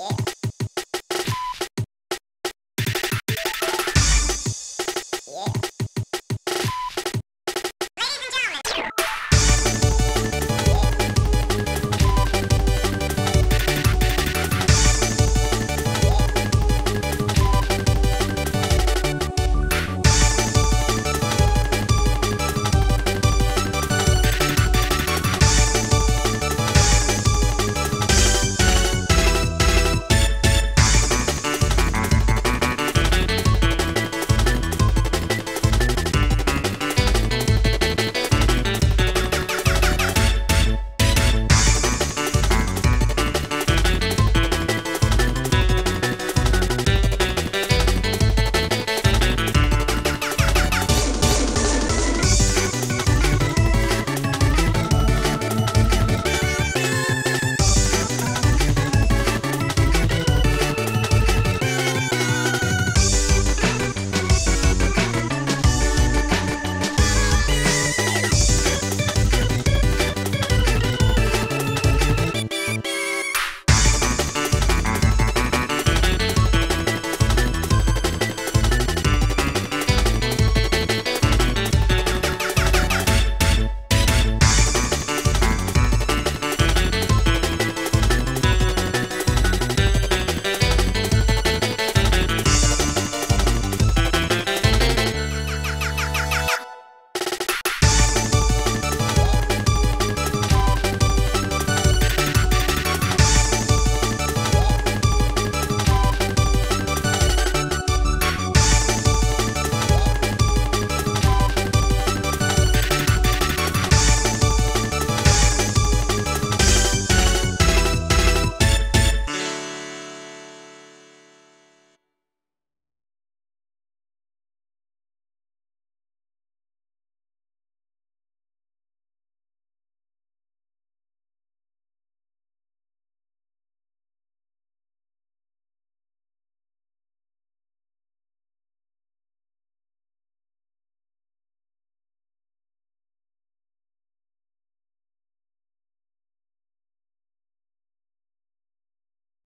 yeah.